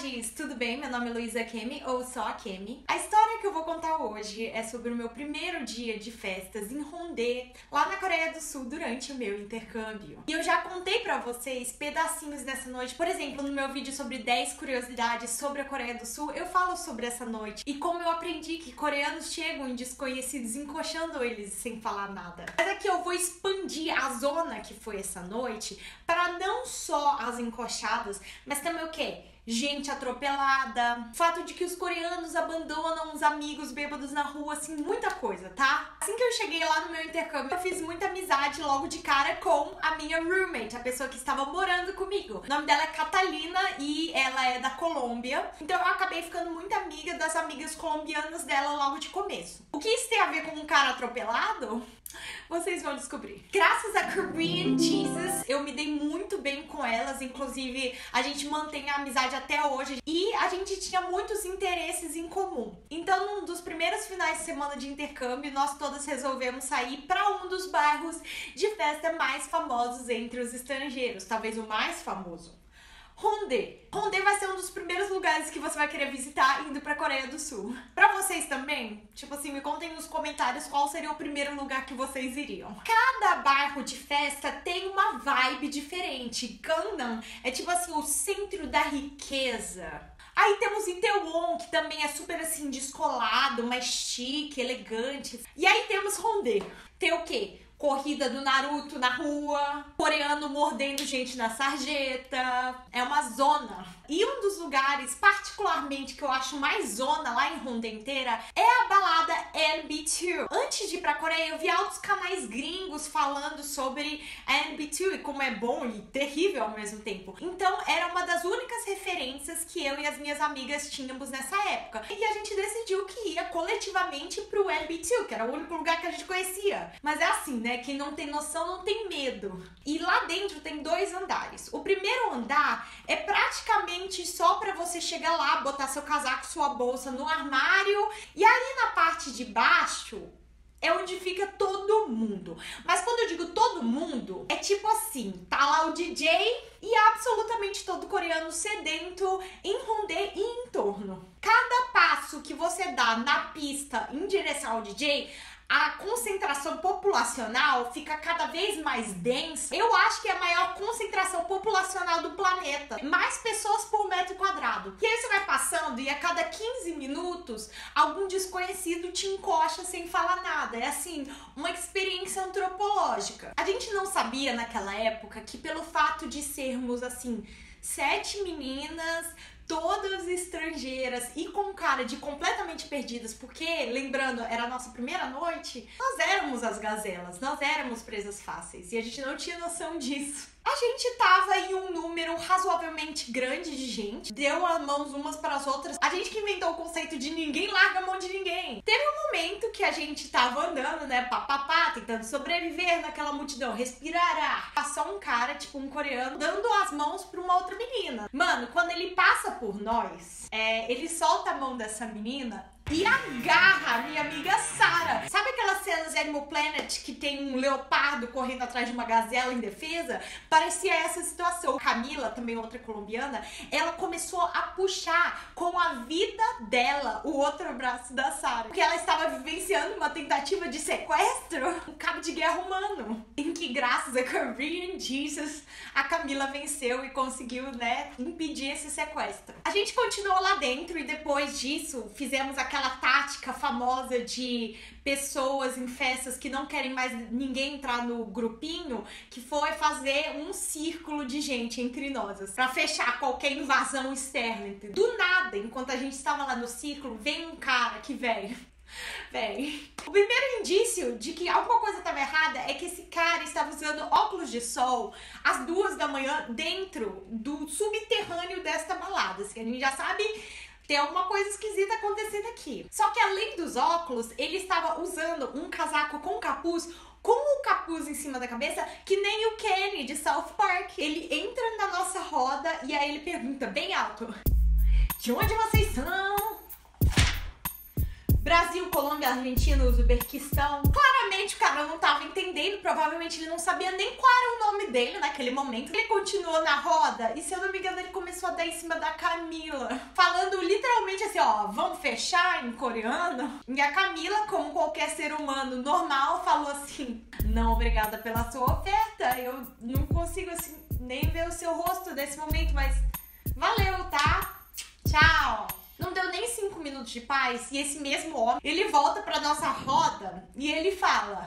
Comadres, tudo bem? Meu nome é Luísa Kemi, ou só a Kemi. A história que eu vou contar hoje é sobre o meu primeiro dia de festas em Hondê, lá na Coreia do Sul, durante o meu intercâmbio. E eu já contei pra vocês pedacinhos dessa noite. Por exemplo, no meu vídeo sobre 10 curiosidades sobre a Coreia do Sul, eu falo sobre essa noite e como eu aprendi que coreanos chegam em desconhecidos encoxando eles sem falar nada. Mas aqui eu vou expandir a zona que foi essa noite para não só as encoxadas, mas também o quê? Gente atropelada, fato de que os coreanos abandonam os amigos bêbados na rua, assim, muita coisa, tá? Assim que eu cheguei lá no meu intercâmbio, eu fiz muita amizade logo de cara com a minha roommate, a pessoa que estava morando comigo. O nome dela é Catalina e ela é da Colômbia. Então eu acabei ficando muito amiga das amigas colombianas dela logo de começo. O que isso tem a ver com um cara atropelado? Vocês vão descobrir. Graças a Korean Jesus, me dei muito bem com elas. Inclusive, a gente mantém a amizade até hoje. E a gente tinha muitos interesses em comum. Então, num dos primeiros finais de semana de intercâmbio, nós todas resolvemos sair para um dos bairros de festa mais famosos entre os estrangeiros. Talvez o mais famoso. Hondê. Hondê vai ser um dos primeiros lugares que você vai querer visitar indo pra Coreia do Sul. Pra vocês também, tipo assim, me contem nos comentários qual seria o primeiro lugar que vocês iriam. Cada bairro de festa tem uma vibe diferente. Gangnam é tipo assim, o centro da riqueza. Aí temos Itaewon, que também é super assim, descolado, mais chique, elegante. E aí temos Hondê. Tem o quê? Corrida do Naruto na rua, coreano mordendo gente na sarjeta. É uma zona. E um dos lugares, particularmente, que eu acho mais zona lá em Honda inteira, é a balada NB2. Antes de ir pra Coreia, eu vi altos canais gringos falando sobre a NB2 e como é bom e terrível ao mesmo tempo. Então, era uma das únicas referências que eu e as minhas amigas tínhamos nessa época. E a gente decidiu que ia coletivamente pro NB2, que era o único lugar que a gente conhecia. Mas é assim, né? Né? Quem não tem noção não tem medo. E lá dentro tem dois andares. O primeiro andar é praticamente só para você chegar lá, botar seu casaco, sua bolsa no armário. E aí na parte de baixo é onde fica todo mundo. Mas quando eu digo todo mundo, é tipo assim, tá lá o DJ e absolutamente todo coreano sedento em Hondê e em torno. Cada passo que você dá na pista em direção ao DJ, a concentração populacional fica cada vez mais densa, eu acho que é a maior concentração populacional do planeta. Mais pessoas por metro quadrado. E aí você vai passando e a cada 15 minutos algum desconhecido te encoxa sem falar nada. É assim, uma experiência antropológica. A gente não sabia naquela época que pelo fato de sermos assim, sete meninas todas estrangeiras e com cara de completamente perdidas, porque, lembrando, era a nossa primeira noite, nós éramos as gazelas, nós éramos presas fáceis e a gente não tinha noção disso. A gente tava em um número razoavelmente grande de gente, deu as mãos umas para as outras. A gente que inventou o conceito de ninguém larga a mão de ninguém. Teve um momento que a gente tava andando, né, papapá, tentando sobreviver naquela multidão, respirará. Passou um cara, tipo um coreano, dando as mãos pra uma outra menina. Mano, quando ele passa por nós, é, ele solta a mão dessa menina e agarra a minha amiga Sara. Sabe aquelas cenas de Animal Planet que tem um leopardo correndo atrás de uma gazela em defesa? Parecia essa situação. Camila, também outra colombiana, ela começou a puxar com a vida dela o outro braço da Sara, porque ela estava vivenciando uma tentativa de sequestro, um cabo de guerra humano, em que graças a Korean Jesus a Camila venceu e conseguiu, né, impedir esse sequestro. A gente continuou lá dentro e depois disso fizemos aquela aquela tática famosa de pessoas em festas que não querem mais ninguém entrar no grupinho, que foi fazer um círculo de gente entre nós, para fechar qualquer invasão externa. Entendeu? Do nada, enquanto a gente estava lá no círculo, vem um cara que veio. Bem, o primeiro indício de que alguma coisa estava errada é que esse cara estava usando óculos de sol às duas da manhã dentro do subterrâneo desta balada. Assim, a gente já sabe tem alguma coisa esquisita acontecendo aqui. Só que além dos óculos, ele estava usando um casaco com capuz com o capuz em cima da cabeça, que nem o Kenny de South Park. Ele entra na nossa roda e aí ele pergunta bem alto: De onde vocês são? Brasil, Colômbia, Argentina, Uzbequistão. Claramente o cara não tava entendendo, provavelmente ele não sabia nem qual era o nome dele naquele momento. Ele continuou na roda e, se eu não me engano, ele começou a dar em cima da Camila, falando literalmente assim: ó, vamos fechar em coreano. E a Camila, como qualquer ser humano normal, falou assim: não, obrigada pela sua oferta, eu não consigo assim nem ver o seu rosto nesse momento, mas valeu, tá? Tchau! Não deu nem cinco minutos de paz e esse mesmo homem, ele volta pra nossa roda e ele fala: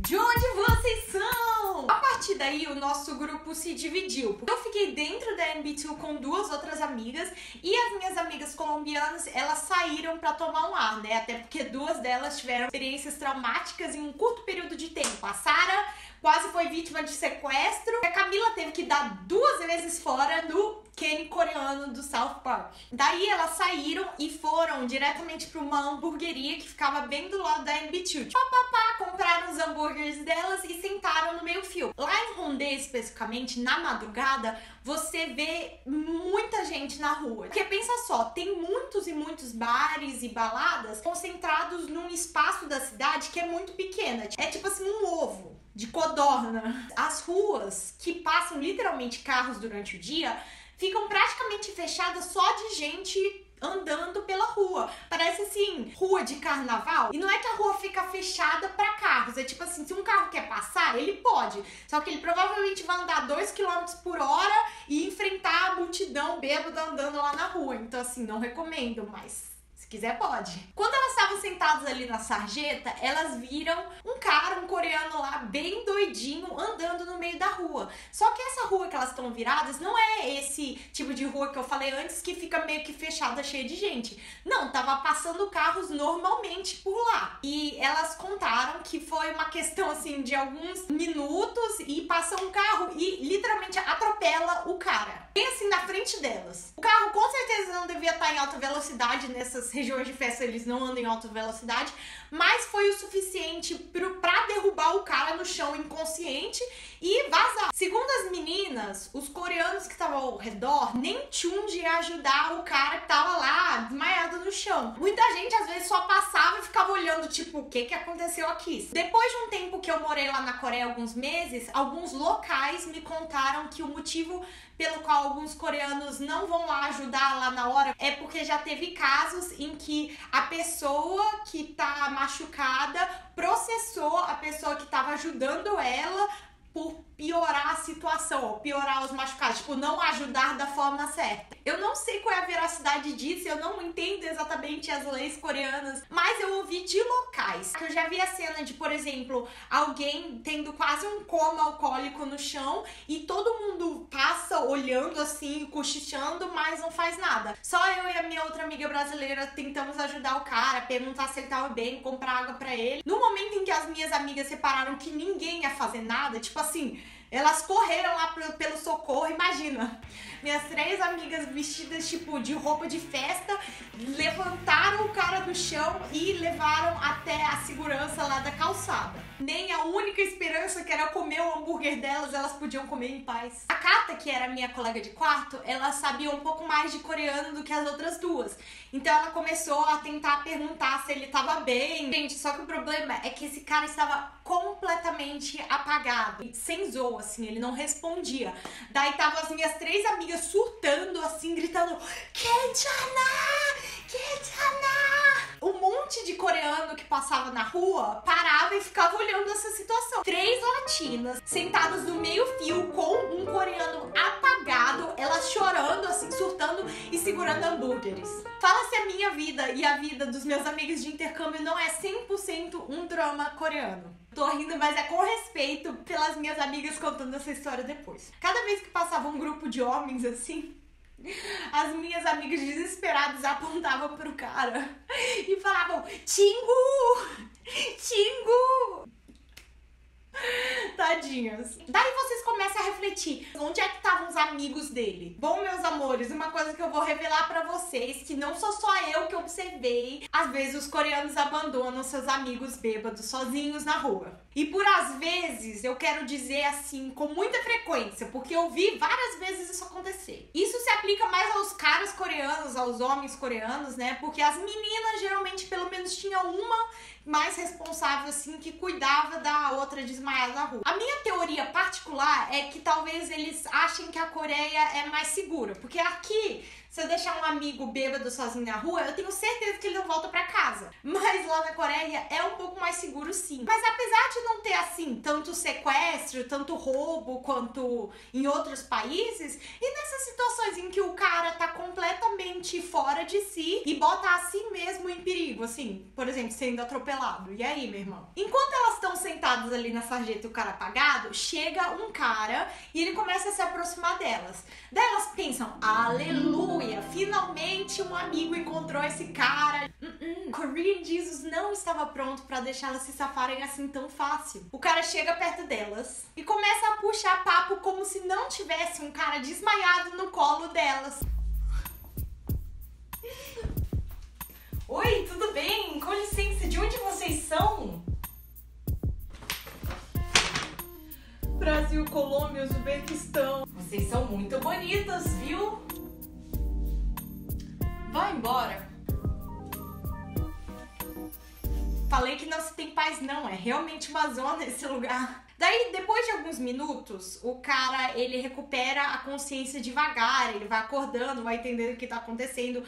De onde vocês são? A partir daí, o nosso grupo se dividiu. Eu fiquei dentro da NB2 com duas outras amigas e as minhas amigas colombianas, elas saíram para tomar um ar, né? Até porque duas delas tiveram experiências traumáticas em um curto período de tempo. A Sara quase foi vítima de sequestro. A Camila teve que dar duas vezes fora no Kenny coreano do South Park. Daí elas saíram e foram diretamente para uma hamburgueria que ficava bem do lado da NB2. Papapá, compraram os hambúrgueres delas e sentaram no meio fio. Lá em Rondê, especificamente, na madrugada, você vê muita gente na rua. Porque pensa só, tem muitos e muitos bares e baladas concentrados num espaço da cidade que é muito pequena. É tipo assim, um ovo de codorna. As ruas que passam literalmente carros durante o dia ficam praticamente fechadas só de gente andando pela rua. Parece assim, rua de carnaval. E não é que a rua fica fechada para carros. É tipo assim, se um carro quer passar, ele pode. Só que ele provavelmente vai andar 2 km por hora e enfrentar a multidão bêbada andando lá na rua. Então, assim, não recomendo, mas quiser, pode. Quando elas estavam sentadas ali na sarjeta, elas viram um cara, um coreano lá, bem doidinho, andando no meio da rua. Só que essa rua que elas estão viradas não é esse tipo de rua que eu falei antes, que fica meio que fechada, cheia de gente. Não, tava passando carros normalmente por lá. E elas contaram que foi uma questão, assim, de alguns minutos e passa um carro e literalmente atropela o cara. Bem assim, na frente delas. O carro com certeza não devia estar em alta velocidade nessas regiões de festa eles não andam em alta velocidade, mas foi o suficiente para derrubar o cara no chão inconsciente e vazar. Segundo as meninas, os coreanos que estavam ao redor nem tinham de ajudar o cara que tava lá desmaiado no chão. Muita gente às vezes só passava e ficava olhando, tipo, o que que aconteceu aqui? Depois de um tempo que eu morei lá na Coreia, alguns meses, alguns locais me contaram que o motivo pelo qual alguns coreanos não vão lá ajudar lá na hora é porque já teve casos em que a pessoa que tá machucada processou a pessoa que tava ajudando ela por piorar a situação, ou piorar os machucados, tipo, não ajudar da forma certa. Eu não sei qual é a veracidade disso, eu não entendo exatamente as leis coreanas, mas eu ouvi de locais. Eu já vi a cena de, por exemplo, alguém tendo quase um coma alcoólico no chão e todo mundo passa olhando assim, cochichando, mas não faz nada. Só eu e a minha outra amiga brasileira tentamos ajudar o cara, perguntar se ele tava bem, comprar água para ele. No momento em que as minhas amigas separaram que ninguém ia fazer nada, tipo assim, elas correram lá pelo socorro, imagina. Minhas três amigas vestidas tipo de roupa de festa levantaram o cara do chão e levaram até a segurança lá da calçada. Nem a única esperança que era comer o hambúrguer delas, elas podiam comer em paz. A Kata, que era minha colega de quarto, ela sabia um pouco mais de coreano do que as outras duas. Então ela começou a tentar perguntar se ele tava bem. Gente, só que o problema é que esse cara estava completamente apagado, sem zoa, assim, ele não respondia. Daí tava as minhas três amigas surtando, assim, gritando: Kenchana! Kenchana! Um monte de coreano que passava na rua parava e ficava olhando essa situação. Três latinas sentadas no meio-fio com um coreano apagado, elas chorando, assim, surtando e segurando hambúrgueres. Fala se a minha vida e a vida dos meus amigos de intercâmbio não é 100% um drama coreano. Tô rindo, mas é com respeito pelas minhas amigas contando essa história depois. Cada vez que passava um grupo de homens assim, as minhas amigas desesperadas apontavam pro cara e falavam: Tingu! Tingu! Tadinhos. Daí vocês começam a refletir: onde é que estavam os amigos dele? Bom, meus amores, uma coisa que eu vou revelar para vocês: que não sou só eu que observei. Às vezes os coreanos abandonam seus amigos bêbados sozinhos na rua. E por às vezes, eu quero dizer assim, com muita frequência, porque eu vi várias vezes isso acontecer. Isso se aplica mais aos caras coreanos, aos homens coreanos, né? Porque as meninas geralmente pelo menos tinham uma mais responsável, assim, que cuidava da outra desmaiada na rua. A minha teoria particular é que talvez eles achem que a Coreia é mais segura, porque aqui se eu deixar um amigo bêbado sozinho na rua, eu tenho certeza que ele não volta para casa. Mas lá na Coreia é um pouco mais seguro sim. Mas apesar de não ter assim tanto sequestro, tanto roubo quanto em outros países, e nessas situações em que o cara tá completamente fora de si e bota a si mesmo em perigo, assim, por exemplo, sendo atropelado. E aí, meu irmão? Enquanto elas estão sentadas ali na sarjeta e o cara apagado, chega um cara e ele começa a se aproximar delas. Daí elas pensam, aleluia, finalmente um amigo encontrou esse cara. Uh. Korean Jesus não estava pronto para deixá-las se safarem assim tão fácil. O cara chega perto delas e começa a puxar papo como se não tivesse um cara desmaiado no colo delas. Licença, de onde vocês são? Brasil, Colômbia, Uzbequistão. Vocês são muito bonitas, viu? Vai embora. Falei que não se tem paz, não. É realmente uma zona esse lugar. Daí, depois de alguns minutos, o cara ele recupera a consciência devagar, ele vai acordando, vai entendendo o que tá acontecendo.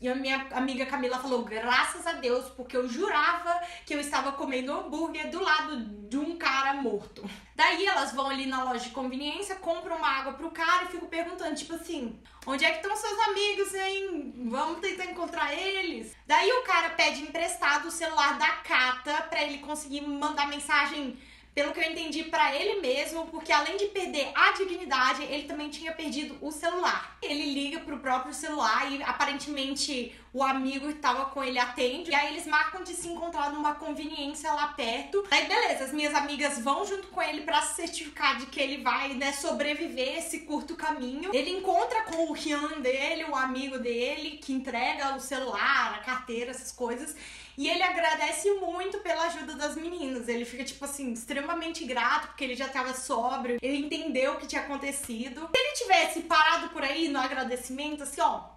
E a minha amiga Camila falou: graças a Deus, porque eu jurava que eu estava comendo hambúrguer do lado de um cara morto. Daí elas vão ali na loja de conveniência, compram uma água pro cara e ficam perguntando, tipo assim, onde é que estão seus amigos, hein? Vamos tentar encontrar eles. Daí o cara pede emprestado o celular da Cata pra ele conseguir mandar mensagem pelo que eu entendi, para ele mesmo, porque além de perder a dignidade, ele também tinha perdido o celular. Ele liga pro próprio celular e aparentemente o amigo que tava com ele atende. E aí eles marcam de se encontrar numa conveniência lá perto. Aí beleza, as minhas amigas vão junto com ele para se certificar de que ele vai, né, sobreviver esse curto caminho. Ele encontra com o Rian dele, o amigo dele, que entrega o celular, a carteira, essas coisas. E ele agradece muito pela ajuda das meninas. Ele fica, tipo assim, extremamente grato, porque ele já tava sóbrio, ele entendeu o que tinha acontecido. Se ele tivesse parado por aí no agradecimento, assim, ó,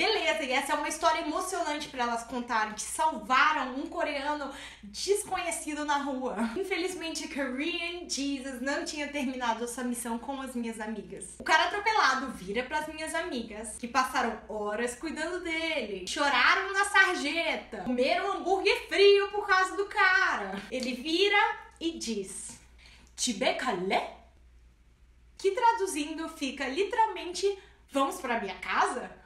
Beleza, e essa é uma história emocionante para elas contarem, que salvaram um coreano desconhecido na rua. Infelizmente, Korean Jesus não tinha terminado essa missão com as minhas amigas. O cara atropelado vira para as minhas amigas, que passaram horas cuidando dele, choraram na sarjeta, comeram hambúrguer frio por causa do cara. Ele vira e diz: Tibecalé? Que traduzindo fica literalmente: Vamos para minha casa?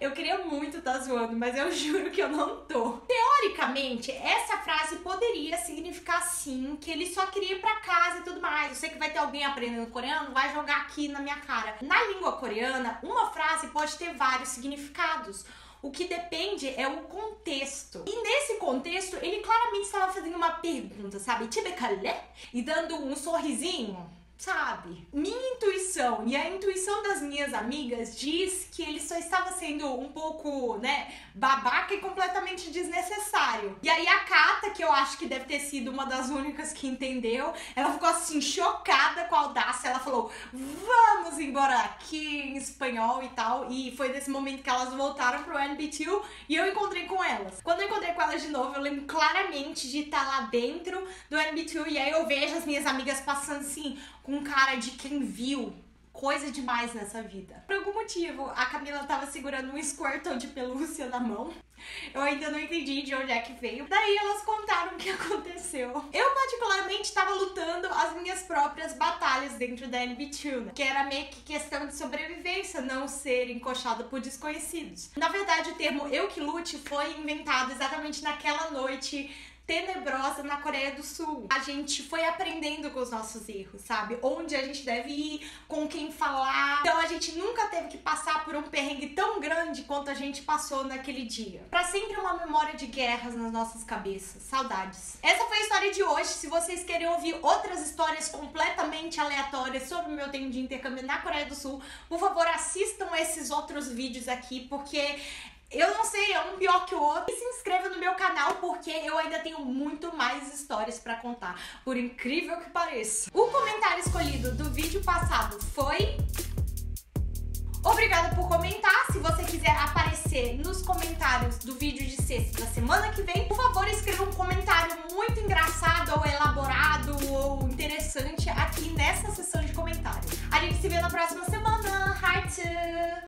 Eu queria muito estar tá zoando, mas eu juro que eu não tô. Teoricamente, essa frase poderia significar sim que ele só queria ir pra casa e tudo mais. Eu sei que vai ter alguém aprendendo coreano, vai jogar aqui na minha cara. Na língua coreana, uma frase pode ter vários significados. O que depende é o contexto. E nesse contexto, ele claramente estava fazendo uma pergunta, sabe? Tibekale? E dando um sorrisinho sabe? Minha intuição e a intuição das minhas amigas diz que ele só estava sendo um pouco, né, babaca e completamente desnecessário. E aí a Kata, que eu acho que deve ter sido uma das únicas que entendeu, ela ficou assim chocada com a audácia, ela falou: "Vamos embora aqui" em espanhol e tal. E foi nesse momento que elas voltaram pro NBT e eu encontrei com elas. Quando eu encontrei com elas de novo, eu lembro claramente de estar lá dentro do NBT e aí eu vejo as minhas amigas passando assim com cara de quem viu coisa demais nessa vida. Por algum motivo, a Camila tava segurando um Squirtle de pelúcia na mão. Eu ainda não entendi de onde é que veio. Daí elas contaram o que aconteceu. Eu, particularmente, tava lutando as minhas próprias batalhas dentro da NB2, né? que era meio que questão de sobrevivência, não ser encoxada por desconhecidos. Na verdade, o termo eu que lute foi inventado exatamente naquela noite tenebrosa na Coreia do Sul. A gente foi aprendendo com os nossos erros, sabe? Onde a gente deve ir, com quem falar. Então a gente nunca teve que passar por um perrengue tão grande quanto a gente passou naquele dia. Para sempre uma memória de guerras nas nossas cabeças. Saudades. Essa foi a história de hoje. Se vocês querem ouvir outras histórias completamente aleatórias sobre o meu tempo de intercâmbio na Coreia do Sul, por favor, assistam esses outros vídeos aqui, porque eu não sei, é um pior que o outro. E se inscreva no meu canal porque eu ainda tenho muito mais histórias para contar, por incrível que pareça. O comentário escolhido do vídeo passado foi Obrigada por comentar. Se você quiser aparecer nos comentários do vídeo de sexta da semana que vem, por favor, escreva um comentário muito engraçado ou elaborado ou interessante aqui nessa sessão de comentários. A gente se vê na próxima semana. Heart!